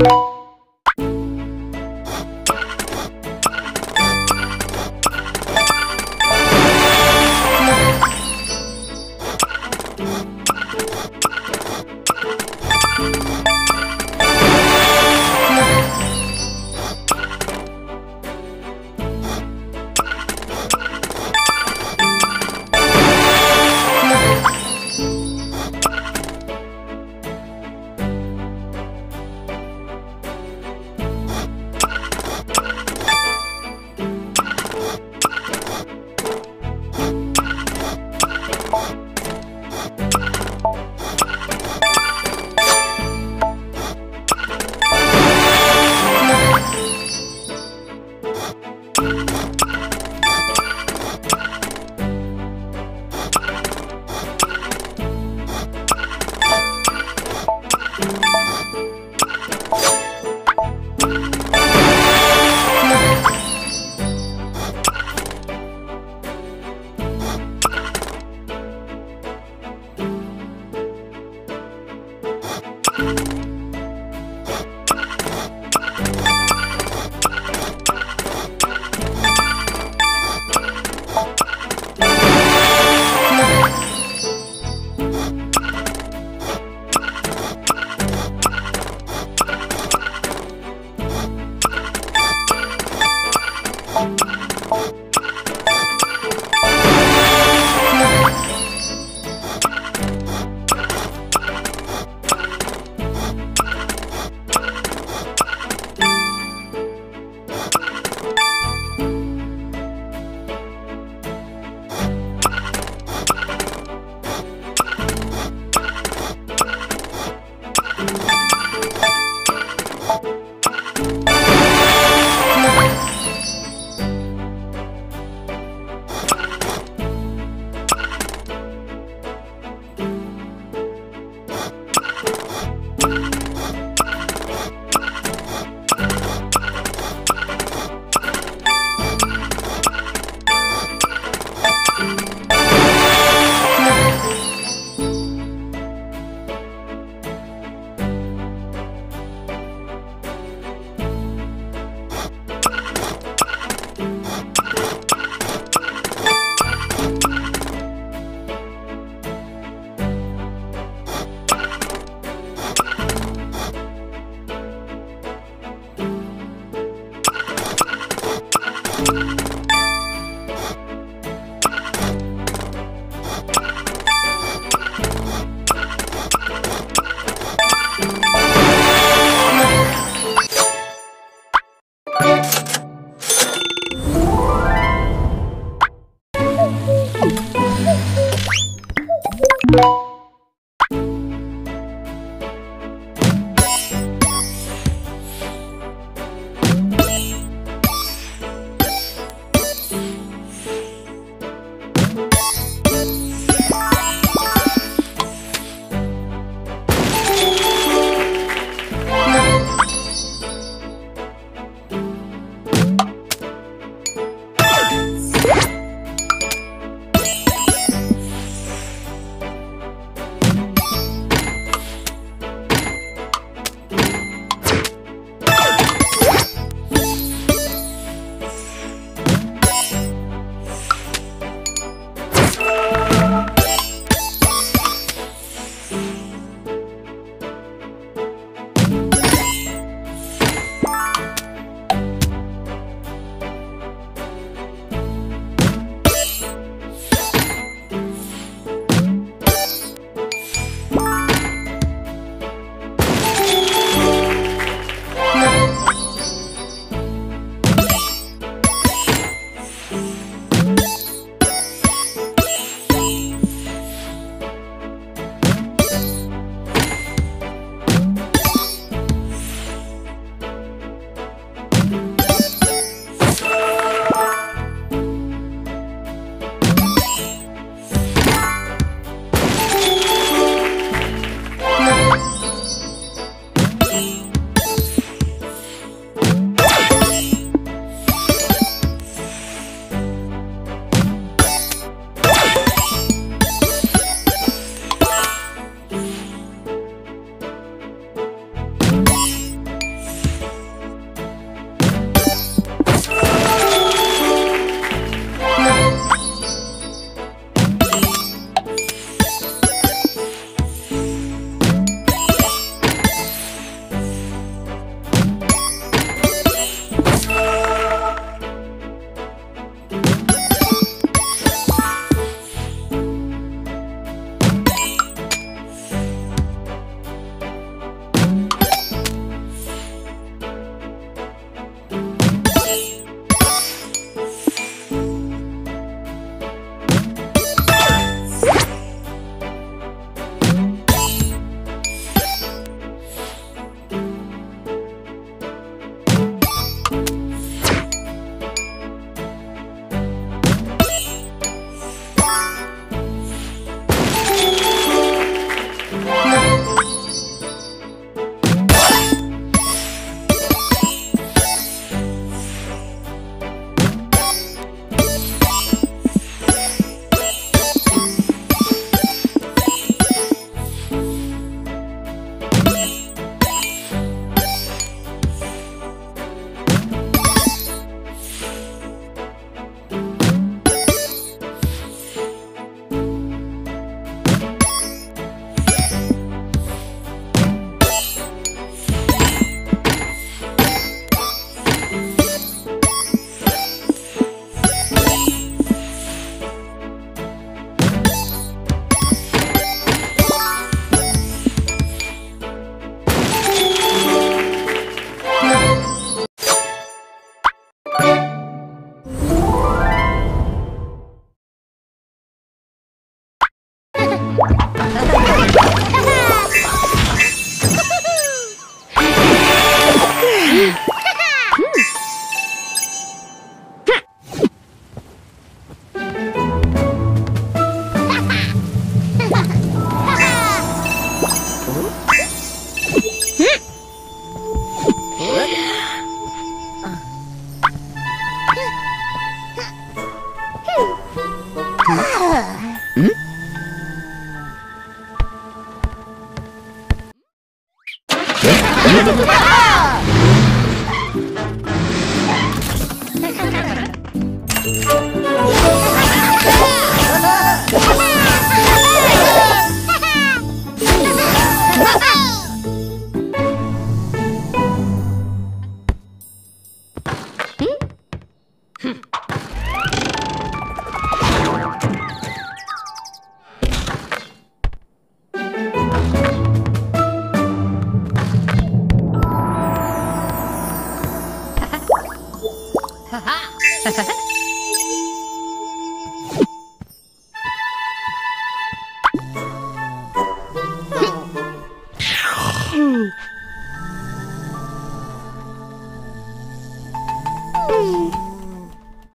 you